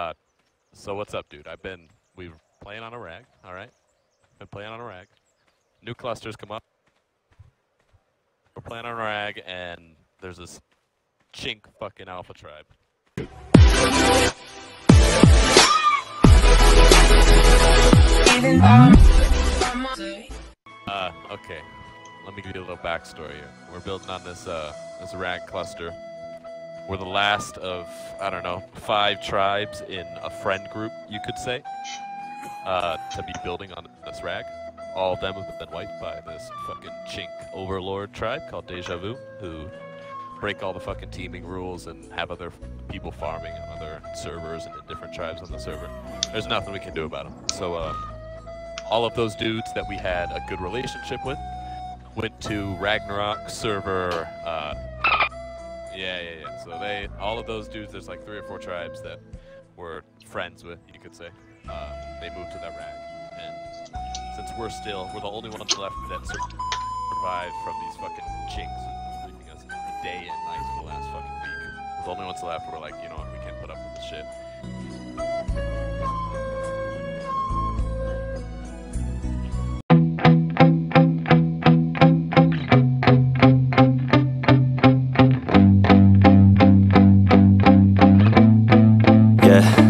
Uh, so what's up, dude? I've been we've playing on a rag. All right, been playing on a rag. New clusters come up. We're playing on a rag, and there's this chink fucking alpha tribe. Uh, okay. Let me give you a little backstory here. We're building on this uh this rag cluster. We're the last of I don't know five tribes in a friend group, you could say, uh, to be building on this rag. All of them have been wiped by this fucking chink overlord tribe called Deja Vu, who break all the fucking teaming rules and have other people farming on other servers and in different tribes on the server. There's nothing we can do about them. So, uh, all of those dudes that we had a good relationship with went to Ragnarok server. Uh, yeah, yeah, yeah. So they, all of those dudes, there's like three or four tribes that we're friends with, you could say. Uh, they moved to that rag, and since we're still, we're the only ones left that survived from these fucking chinks leaving us day and night for the last fucking week. We're the only ones left. We're like, you know what, we can't put up with this shit. Yeah.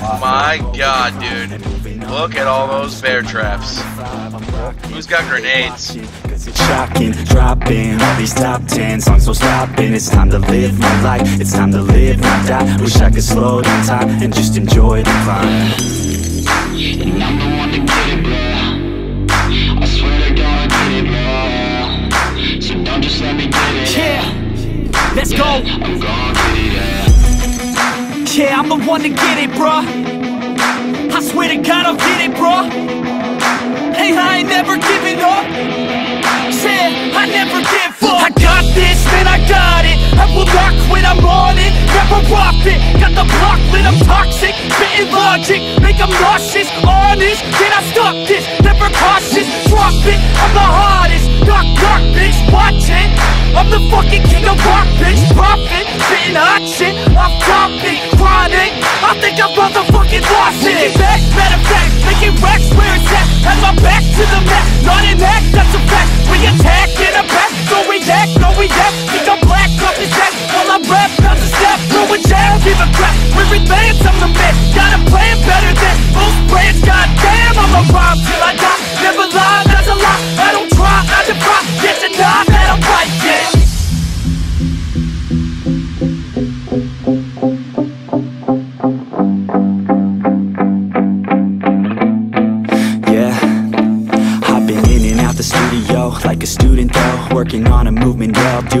my god, dude. Look at all those bear traps. Who's got grenades? Cause it's shocking, dropping all these top 10 songs, so stopping. It's time to live my life, it's time to live, not die. Wish I could slow down time and just enjoy the climb. And I'm the one to get it, bro. I swear to God, I get it, bro. So don't just let me get it. Yeah, let's go. Yeah, I'm the one to get it, bruh. I swear to God, I'll get it, bruh. Hey, I ain't never giving up. Yeah, I never give up. I got this, man, I got it. I will not quit, I'm on it. Never off it. Got the block lit, I'm toxic. Spitting logic, make them nauseous. Honest, can I stop this? Never cautious, drop it. I'm the hardest. Knock, knock, bitch, watch it. I'm the fucking king of rock, bitch. Profit, spitting hot shit. Off topic, chronic. I think I'm motherfucking lost it. Back, matter of fact, making racks where it's at. Have my back to the mat, not an act, that's a yo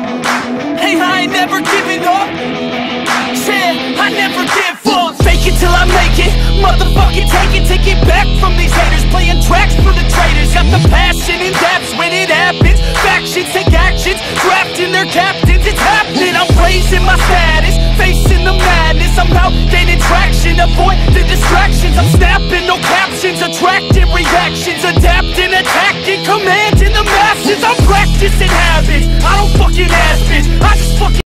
I ain't never giving up. Yeah, I never give up. Fake it till I make it. Motherfucking take it, take it back from these haters. Playing tracks for the traitors. Got the passion in depths when it happens. Factions take actions, drafting their captains. It's happening. I'm raising my status, facing the madness. I'm out gaining traction. Avoid the distractions. I'm snapping no captions Attracting reactions Adapting, attacking, commanding the masses I'm practicing